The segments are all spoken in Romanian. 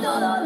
todo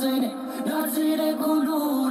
ține, dar ține cu noi.